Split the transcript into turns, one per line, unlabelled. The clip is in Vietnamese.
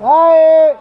Dai!